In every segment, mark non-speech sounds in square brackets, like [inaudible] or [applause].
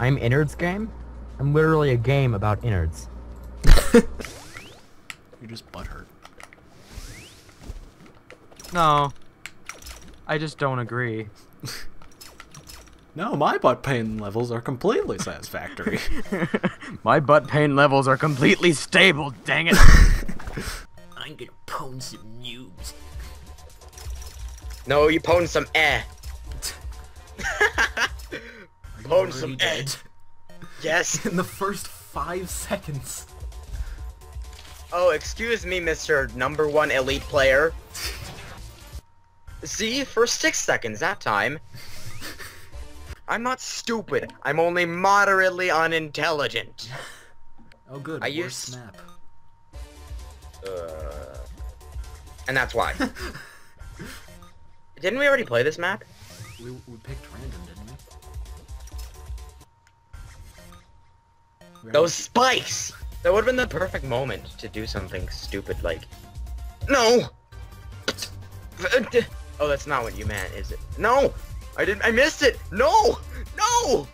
I'm innards game. I'm literally a game about innards. [laughs] You're just butthurt. No. I just don't agree. [laughs] No, my butt pain levels are completely satisfactory. [laughs] My butt pain levels are completely stable, dang it. I'm gonna pwn some noobs. No, you pwn some eh. Pwn some. Yes. [laughs] In the first five seconds. Oh, excuse me, Mr. Number One Elite Player. [laughs] See, for six seconds that time. I'm not stupid. I'm only moderately unintelligent. Oh good, I worst used- snap. Uh, and that's why. [laughs] Didn't we already play this map? We, we picked random, Those spikes! That would have been the perfect moment to do something stupid like... No! Oh, that's not what you meant, is it? No! I didn't- I missed it! No! No!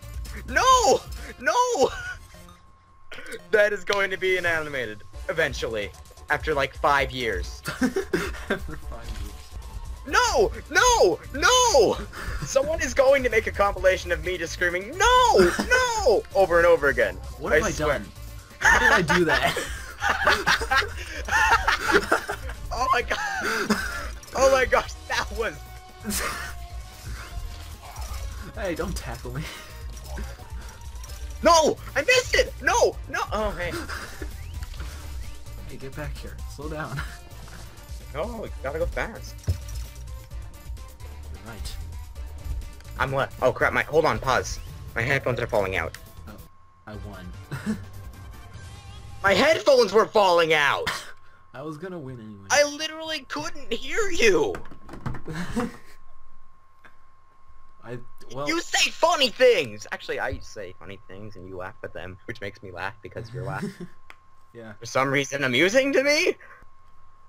No! No! That is going to be animated, eventually. After like five years. [laughs] After five years. No! No! No! Someone is going to make a compilation of me just screaming, No! No! [laughs] Over and over again. What have I, swear. done? Why did I do that? [laughs] oh my god! Oh my gosh, that was... hey, don't tackle me. No! I missed it! No! No! Oh, hey. Hey, get back here. Slow down. No, we gotta go fast. Right. I'm what? Oh crap, my- hold on, pause. My headphones are falling out. Oh, I won. [laughs] My headphones were falling out! I was gonna win anyway. I literally couldn't hear you! [laughs] I well. You say funny things! Actually, I say funny things and you laugh at them, which makes me laugh because you're laughing. [laughs] yeah. For some reason amusing to me?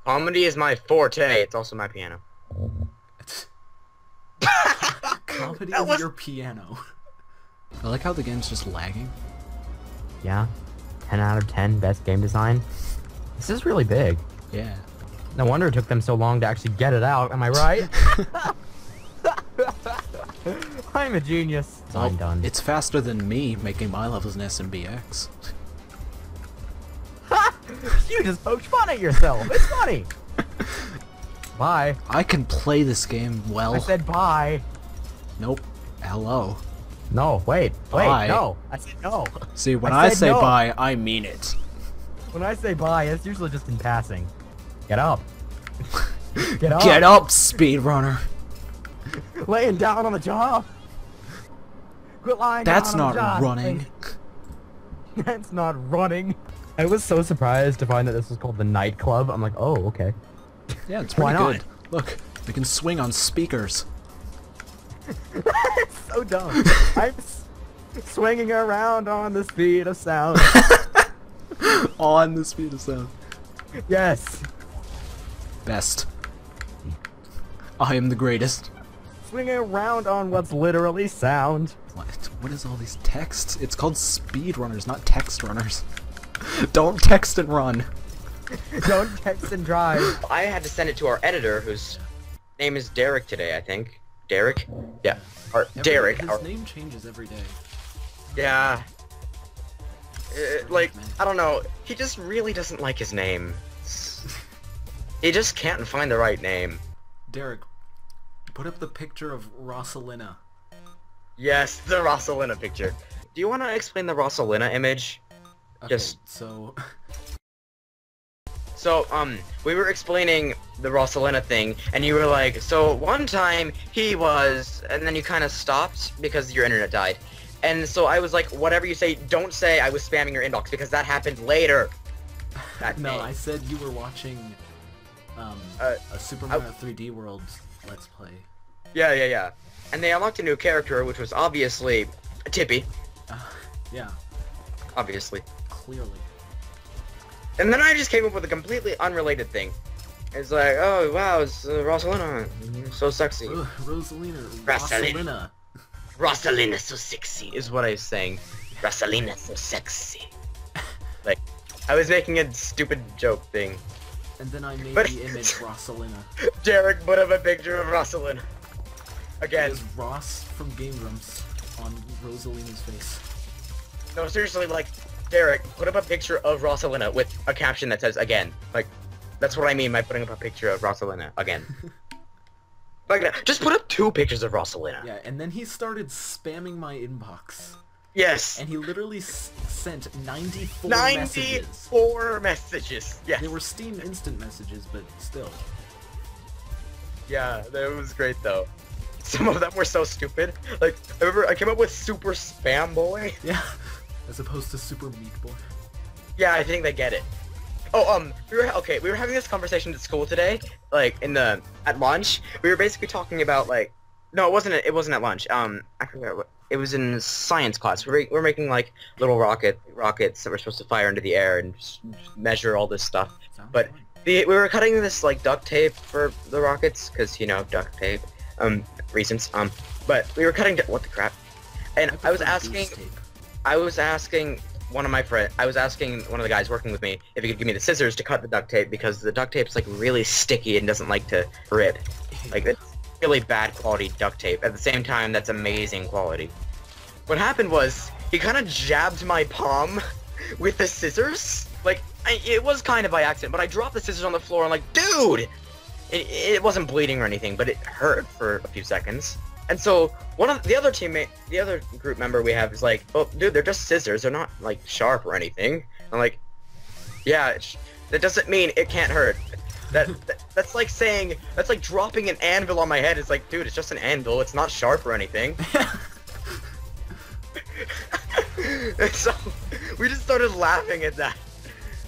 Comedy is my forte, it's also my piano. Comedy That is was- your piano. I like how the game's just lagging. Yeah. 10 out of 10, best game design. This is really big. Yeah. No wonder it took them so long to actually get it out, am I right? [laughs] [laughs] I'm a genius. I'm done. It's faster than me making my levels in SMBX. [laughs] you just poked fun at yourself. It's funny. bye. I can play this game well. I said bye. Nope. Hello. No, wait, wait, Bye. no. I said no. See, when I I, say no. bye, I mean it. When I say bye, it's usually just in passing. Get up. [laughs] Get up. Get up, speedrunner. [laughs] Laying down on the job. Quit lying That's down on not the job. running. [laughs] That's not running. I was so surprised to find that this was called the nightclub. I'm like, oh, okay. Yeah, it's pretty Why pretty not? good. Look, we can swing on speakers. It's so dumb. [laughs] I'm s- swinging around on the speed of sound. [laughs] on the speed of sound. yes. Best. I am the greatest. Swinging around on what's literally sound. What? What is all these texts? It's called speedrunners, not text runners. [laughs] Don't text and run. Don't text and drive. I had to send it to our editor, whose name is Derek today, I think. Derek? Yeah. Or Derek. His Or, name changes every day. yeah. Uh, like, I don't know. He just really doesn't like his name. [laughs] He just can't find the right name. Derek, put up the picture of Rosalina. Yes, the Rosalina picture. Do you want to explain the Rosalina image? Okay, Just- so [laughs] So, um, we were explaining the Rosalina thing, and you were like, so one time he was, and then you kind of stopped because your internet died. And so I was like, whatever you say, don't say I was spamming your inbox because that happened later. [laughs] That no, day. I said you were watching um Uh, a Super Mario 3D World Let's Play. Yeah, yeah, yeah. And they unlocked a new character, which was obviously Tippy, Uh, yeah, obviously. clearly. And then I just came up with a completely unrelated thing. It's like, oh wow, it's uh, Rosalina, so sexy. Ro- Rosalina, Rosalina. Rosalina. So sexy is what I was saying. Rosalina so sexy. [laughs] like, I was making a stupid joke thing. And then I made But- the image [laughs] Rosalina. Derek put up a picture of Rosalina. Again, is Ross from Game Grumps on Rosalina's face. no, seriously, like, Derek, put up a picture of Rosalina with a caption that says again. Like, that's what I mean by putting up a picture of Rosalina again. [laughs] like, just put up two pictures of Rosalina. Yeah, and then he started spamming my inbox. Yes. And he literally s- sent 94 messages. 94 messages. Yeah. They were Steam instant messages, but still. Yeah, that was great though. Some of them were so stupid. Like, I remember I came up with Super Spam Boy. Yeah. [laughs] As opposed to Super Meat Boy. Yeah, I think they get it. Oh, um, we were okay. We were having this conversation at school today, like in the at lunch. We were basically talking about like, no, it wasn't. It wasn't at lunch. Um, I forget what. It was in science class. We're we were making like little rocket rockets that were supposed to fire into the air and measure all this stuff. Sounds But- The, we were cutting this like duct tape for the rockets because you know duct tape, um, reasons. Um, but we were cutting. What the crap? And I, was asking. tape. I was asking one of my friend. I was asking one of the guys working with me if he could give me the scissors to cut the duct tape because the duct tape's like really sticky and doesn't like to rip. Like it's really bad quality duct tape. At the same time, that's amazing quality. What happened was he kind of jabbed my palm [laughs] with the scissors. Like I, it was kind of by accident, but I dropped the scissors on the floor and like, dude, it, it wasn't bleeding or anything, but it hurt for a few seconds. And so one of the other teammate, the other group member we have is like, oh, dude, they're just scissors. They're not like sharp or anything. I'm like, yeah, it's, that doesn't mean it can't hurt. That, [laughs] that that's like saying that's like dropping an anvil on my head. It's like, dude, it's just an anvil. It's not sharp or anything. [laughs] [laughs] so we just started laughing at that,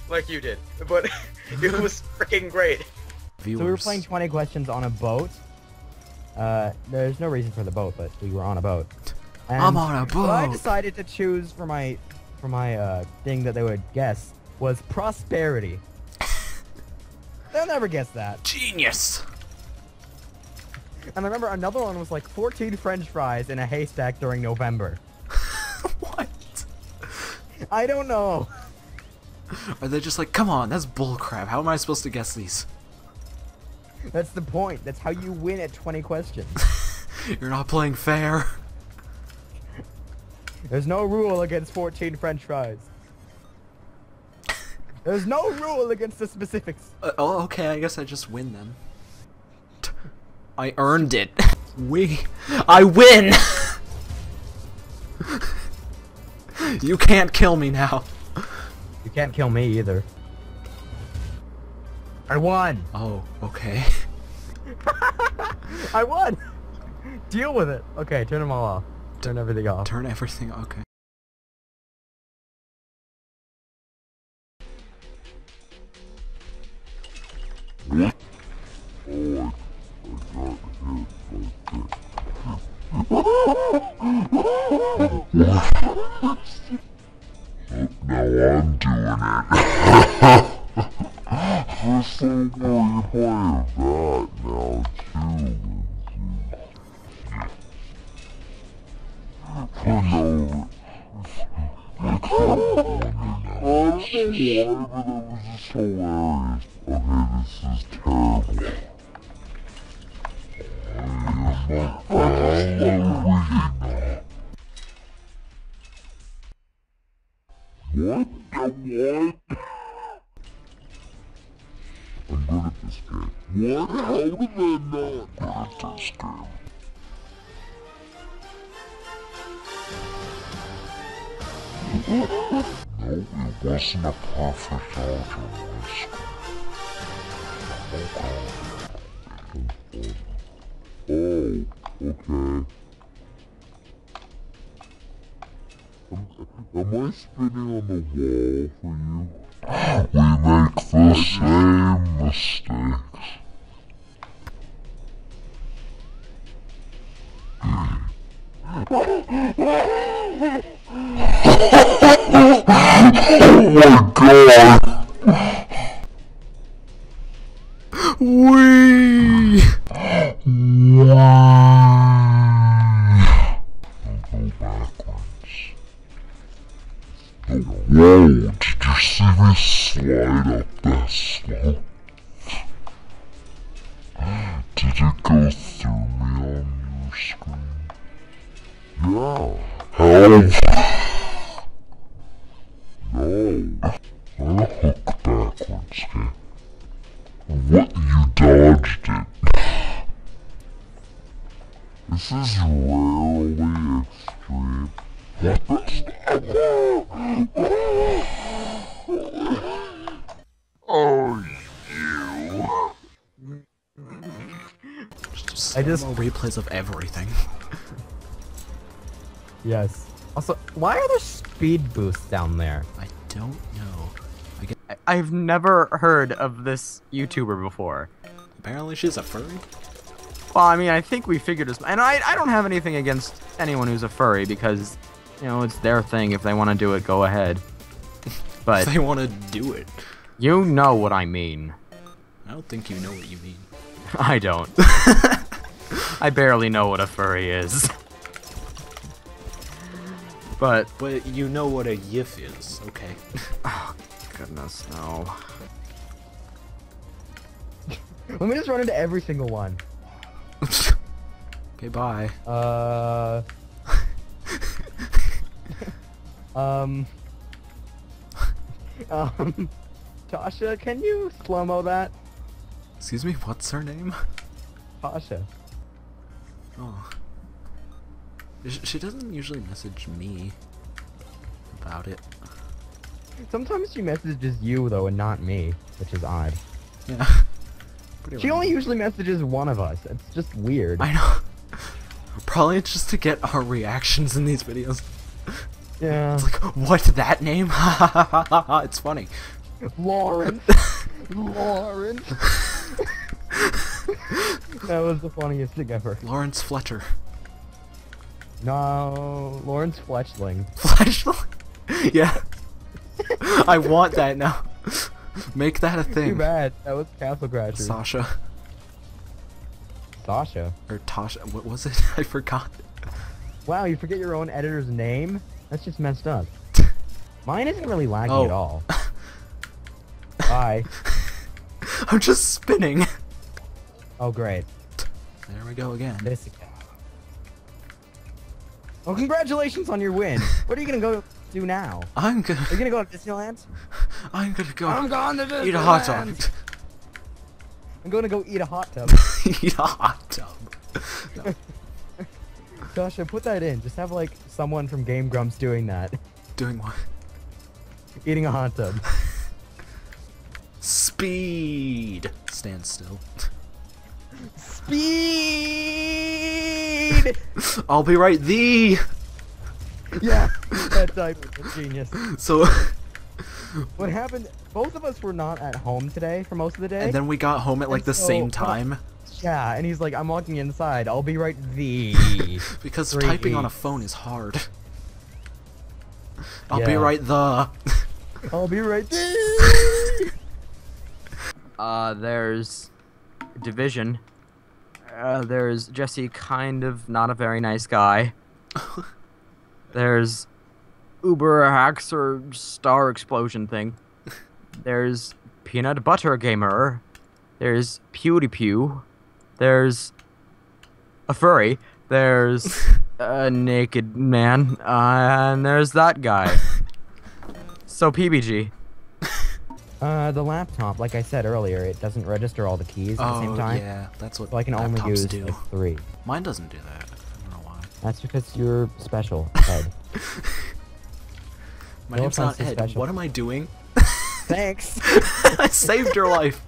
like you did. But it was freaking great. So we were playing 20 questions on a boat. Uh, there's no reason for the boat, but we were on a boat. And I'm on a What I decided to choose for my for my uh, thing that they would guess was prosperity. [laughs] They'll never guess that. Genius. And I remember another one was like 14 French fries in a haystack during November. [laughs] what? I don't know. Are they just like, come on, that's bullcrap. How am I supposed to guess these? That's the point. That's how you win at 20 questions. [laughs] You're not playing fair. There's no rule against 14 French fries. There's no rule against the specifics. Uh, oh, okay, I guess I just win then. I earned it. We. I win! [laughs] you can't kill me now. You can't kill me either. I won. Oh, okay. [laughs] I won. Deal with it. Okay, turn them all off. Turn everything off. Turn everything. Okay. [laughs] Now I'm No, it wasn't a perfect algebra. Okay. Oh, okay. Am, am I spinning on the wall for you? We make the same mistakes. Oh my god! Wee! Whoa, did you see me slide up that slope? Did it go through me on your screen? Yeah. Help! Just I replays of everything. [laughs] Yes. Also, why are there speed boosts down there? I don't know. I get, I- I've never heard of this YouTuber before. apparently she's a furry. Well, I mean, I think we figured as and I I don't have anything against anyone who's a furry because, you know, it's their thing. If they want to do it, go ahead. [laughs] But They want to do it. you know what I mean. I don't think you know what you mean. [laughs] I don't. I barely know what a furry is. But But you know what a yiff is, okay? [laughs] oh, goodness no. [laughs] Let me just run into every single one. okay, bye. Uh. [laughs] um. Um. Tasha, can you slow mo that? Excuse me, what's her name? Tasha. Oh. She doesn't usually message me about it. Sometimes she messages you though, and not me, which is odd. Yeah. [laughs] She only usually messages one of us. It's just weird. I know. [laughs] Probably just to get our reactions in these videos. [laughs] yeah. It's like, what, that name? it's funny. Lauren. Lawrence. That was the funniest thing ever. Lawrence Fletcher. No, Lawrence Fletchling. Fletcher? [laughs] yeah. I want that now. Make that a thing. Too bad. That was Castle Crashers. Sasha. Sasha. Or Tasha. What was it? [laughs] I forgot. Wow, you forget your own editor's name? That's just messed up. [laughs] Mine isn't really laggy Oh. at all. Bye. I'm just spinning. Oh, great. There we go again. This again. Oh, congratulations on your win. [laughs] What are you gonna go do now? I'm gonna. Are you gonna go to Disneyland? [laughs] I'm gonna go. I'm going to Disneyland. eat a hot dog. [laughs] I'm gonna go eat a hot tub. eat a hot tub. No. I put that in. Just have like someone from Game Grumps doing that. Doing what? Eating a hot tub. Speed. Stand still. Speed! [laughs] I'll be right. The. yeah, [laughs] that type was genius. So. [laughs] What happened? Both of us were not at home today for most of the day. And then we got home at like And the so, same uh, time yeah, and he's like, I'm walking inside. I'll be right the. because three typing on a phone is hard. I'll be right the. I'll be right there. Uh, there's Division. Uh, there's Jesse, kind of not a very nice guy. [laughs] there's Uber Haxer Star Explosion thing. There's Peanut Butter Gamer. There's PewDiePie. There's a furry. There's [laughs] a naked man. Uh, and there's that guy. [laughs] so PBG. Uh, the laptop, like I said earlier, it doesn't register all the keys at the Oh same time. yeah, that's what So I can only use do. like three. Mine doesn't do that. I don't know why. That's because you're special, [laughs] Ed. My No name's not Ed. special. What am I doing? Thanks. [laughs] I saved your life.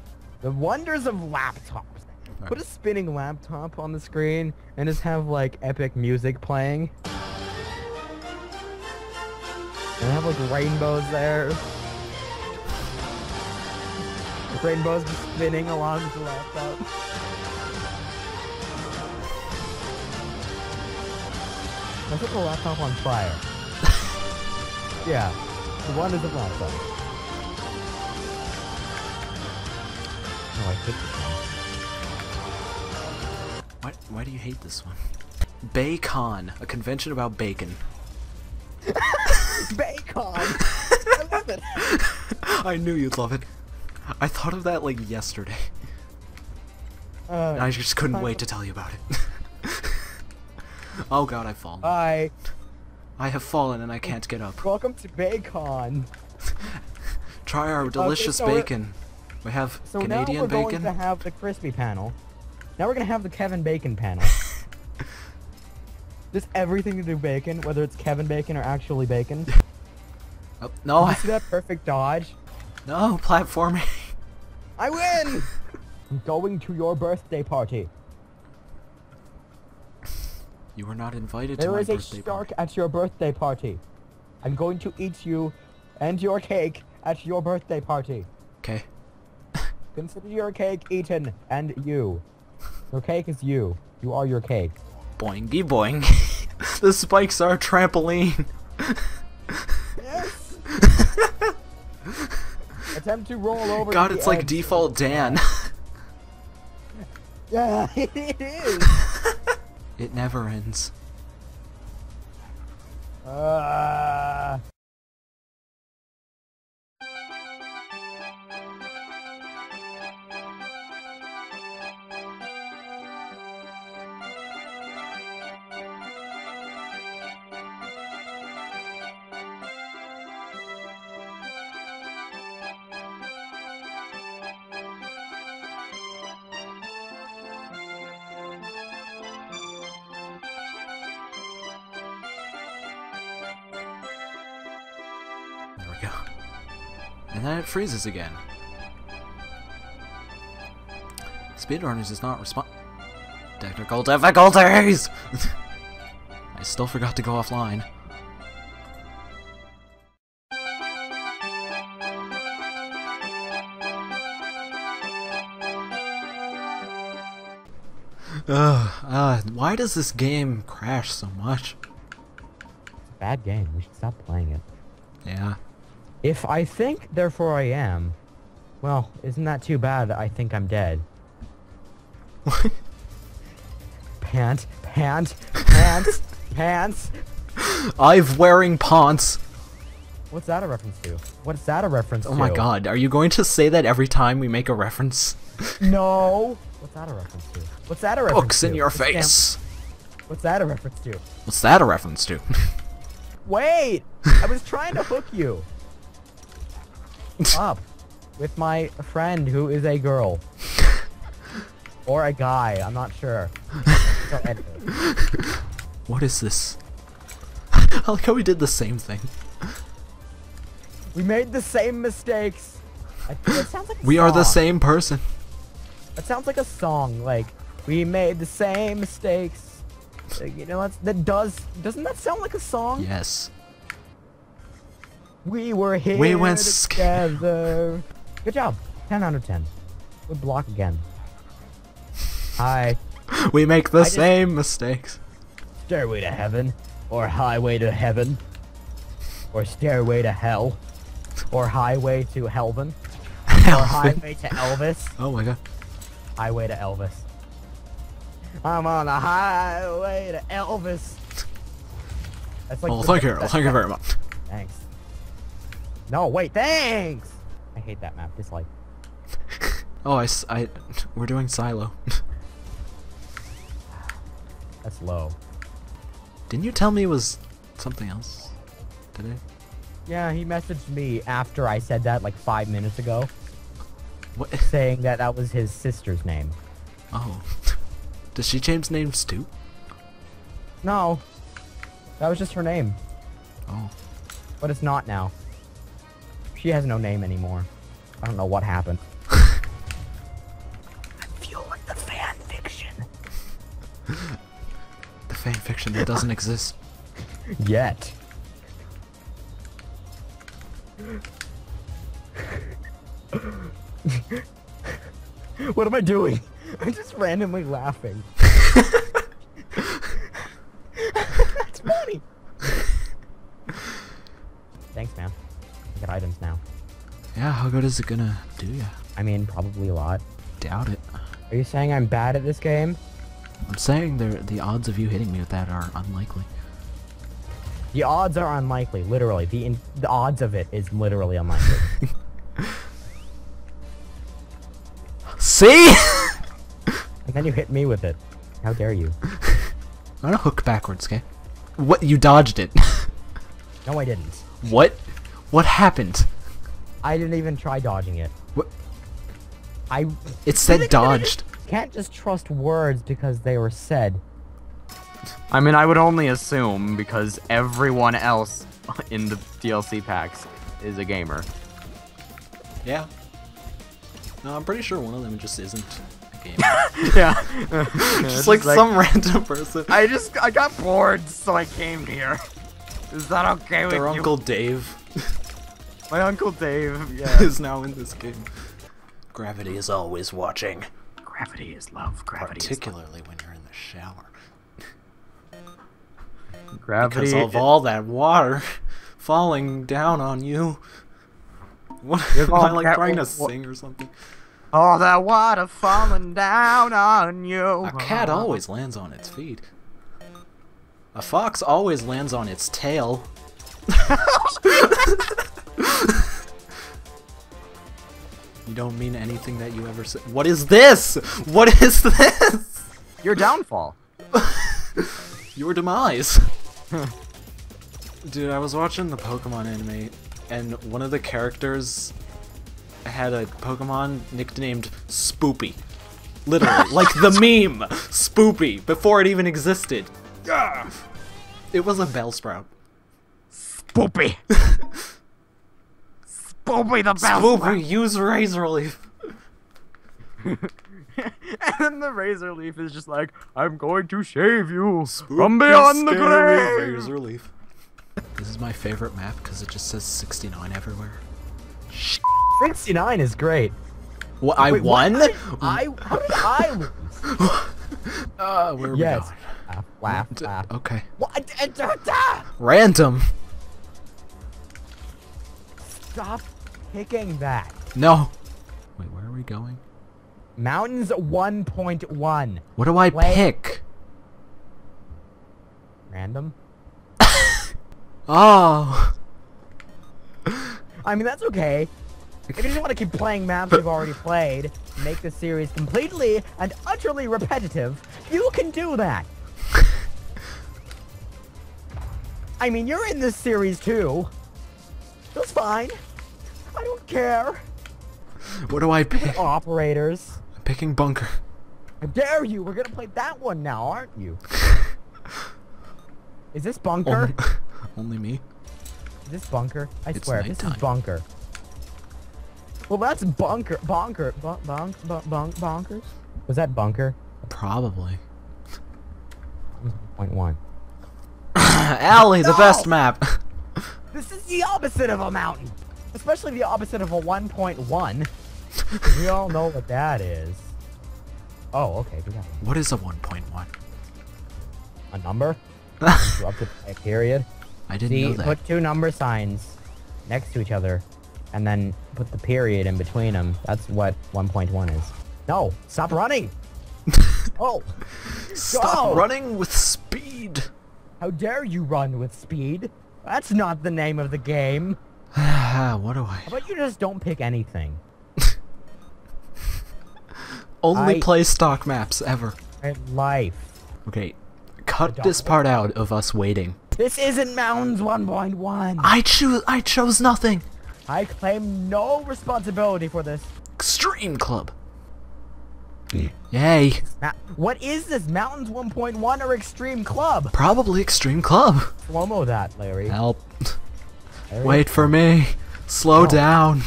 the wonders of laptops. Put a spinning laptop on the screen and just have like epic music playing. And have like rainbows there. Rainbows just spinning along the laptop. I set the laptop on fire. [laughs] yeah, the one is of laptop. Oh, I hate this one. Why, why do you hate this one? BayCon, a convention about bacon. [laughs] bacon. [laughs] I love it. I knew you'd love it. I thought of that like yesterday. Uh, I just couldn't I- wait to tell you about it. [laughs] oh god, I've fallen. Hi, I have fallen and I can't get up. welcome to Bacon. [laughs] Try our delicious so we're- bacon. We have So Canadian now we're bacon. going to have the crispy panel. Now we're gonna have the Kevin Bacon panel. [laughs] Just everything to do bacon, whether it's Kevin Bacon or actually bacon. Oh, no, you I, see that perfect dodge? No platforming. I win! I'm [laughs] going to your birthday party. You were not invited to There my is a birthday shark party. at your birthday party. I'm going to eat you and your cake at your birthday party. Okay. [laughs] Consider your cake eaten and you. Your cake is you. You are your cake. Boingy boing. [laughs] the spikes are a trampoline. Attempt to roll over. God, it's like default Dan. [laughs] Yeah, [laughs] it is. it never ends. uh, go. And then it freezes again. Speedrunners is not respond. Technical difficulties! [laughs] I still forgot to go offline. Ugh, uh, why does this game crash so much? bad game. We should stop playing it. Yeah. If I think, therefore I am. Well, isn't that too bad? I think I'm dead. Pant, [laughs] pant, pants, pants. [laughs] I've wearing pants. What's that a reference to? What's that a reference oh to? Oh to? my god, are you going to say that every time we make a reference? No. What's that a reference to? What's that a reference Books to? in your face. What's that a reference to? What's that a reference to? [laughs] Wait! I was trying to hook you [laughs] up with my friend who is a girl. [laughs] or a guy, I'm not sure. So, [laughs] anyway. what is this? I like how we did the same thing. We made the same mistakes. I, that sounds like a We are the same person. That sounds like a song. Like we made the same mistakes. Uh, You know that's, that does doesn't that sound like a song? Yes. We were here We went together. Good job. 10 out of 10. We block again. Hi. [laughs] We make the I just- same mistakes. Stairway to heaven. Or highway to heaven. Or stairway to hell. Or highway to Helvin. [laughs] Or highway to Elvis. Oh my god. Highway to Elvis. I'm on a highway to Elvis. That's like Oh, thank you. Thank you very much. Thanks. No, wait, thanks! I hate that map. Dislike. [laughs] Oh, I, I- we're doing Silo. [laughs] That's low. Didn't you tell me it was something else today? Yeah, he messaged me after I said that like five minutes ago, What? [laughs] saying that that was his sister's name. Oh. Does she change names too? No, that was just her name, Oh. but it's not now. She has no name anymore. I don't know what happened. [laughs] I feel like the fan fiction. The fan fiction that doesn't [laughs] exist. Yet. [laughs] what am I doing? I'm just randomly laughing. Good is it gonna do ya? I mean, probably a lot. Doubt it. Are you saying I'm bad at this game? I'm saying there the odds of you hitting me with that are unlikely. The odds are unlikely, literally. The in, the odds of it is literally unlikely. [laughs] See? [laughs] and then you hit me with it. How dare you? I'm gonna hook backwards, okay? What? You dodged it. [laughs] No, I didn't. what? What happened? I didn't even try dodging it. What? I It said dodged. can't just trust words because they were said. I mean, I would only assume because everyone else in the DLC packs is a gamer. Yeah. No, I'm pretty sure one of them just isn't a gamer. [laughs] [laughs] yeah. just like, some random person. I just I got bored, so I came here. Is that okay with Their you? Uncle Dave [laughs] My uncle Dave. [laughs] Yeah. is now in this game. Gravity is always watching. Gravity is love. Gravity Particularly when you're in the shower. Gravity. Because of all that water [laughs] falling down on you. What You're [laughs] am I like cat- trying to wha- sing or something? all that water falling down on you. A cat always lands on its feet. A fox always lands on its tail. [laughs] you don't mean anything that you ever said. What is this? What is this? Your downfall. [laughs] Your demise. Dude, I was watching the Pokemon anime, and one of the characters had a Pokemon nicknamed Spoopy. Literally, [laughs] like the meme, Spoopy, before it even existed. It was a Bellsprout. Spoopy. Spoopy the best. Spoopy, use Razor Leaf. [laughs] and then the razor leaf is just like, I'm going to shave you from beyond the grave. Razor Leaf. This is my favorite map because it just says 69 everywhere. 69 is great. What, I Wait, what? won? [laughs] I how did I lose? [laughs] Uh, where are yes. we Laugh, laugh, going? laugh. Okay. What? da- da! Random. Stop picking that. No. Wait, where are we going? Mountains 1.1. What do I Play- pick? Random? [laughs] Oh. I mean, that's okay. If you just want to keep playing maps you've already played, make the series completely and utterly repetitive, you can do that. [laughs] I mean, you're in this series too. That's fine. I don't care. What do I pick? Operators. I'm picking bunker. How dare you? We're gonna play that one now, aren't you? [laughs] Is this bunker? Only, [laughs] only me. Is this bunker? I It's swear, this is bunker. Well, that's bunker. Bonker. Bunk, bonk, bonk, bonk, bonkers? Was that bunker? Probably. Point one. [laughs] Alley, the best map. This is the opposite of a mountain. Especially the opposite of a 1.1. [laughs] we all know what that is. Oh, okay. We got what is a 1.1? a number. [laughs] Interrupted by a period. I didn't See, know that. put two number signs next to each other, and then put the period in between them. That's what 1.1 is. No, stop running. [laughs] oh, Stop go! running with speed. how dare you run with speed? That's not the name of the game. [sighs] what do I? How about you just don't pick anything? [laughs] Only I- play stock maps ever. My life. Okay, cut this part out of us waiting. This isn't Mountains 1.1. I choose. I chose nothing. I claim no responsibility for this. Extreme Club. Yay. What is this? Mountains 1.1 or Extreme Club? Probably Extreme Club. Slow-mo that, Larry. Help. [laughs] Wait for me. Slow No. down.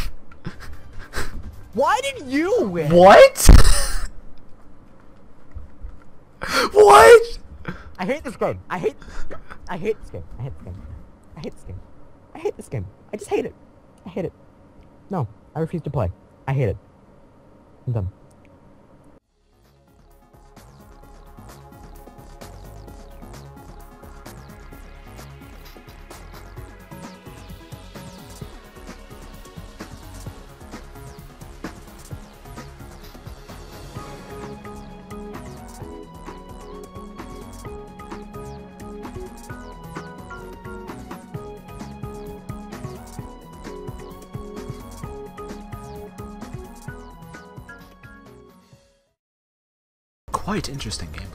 Why did you win? What? what? I hate this game. I hate. I hate this game. I hate this game. I hate this game. I hate this game. I just hate it. I hate it. No, I refuse to play. I hate it. I'm done. Quite interesting gameplay.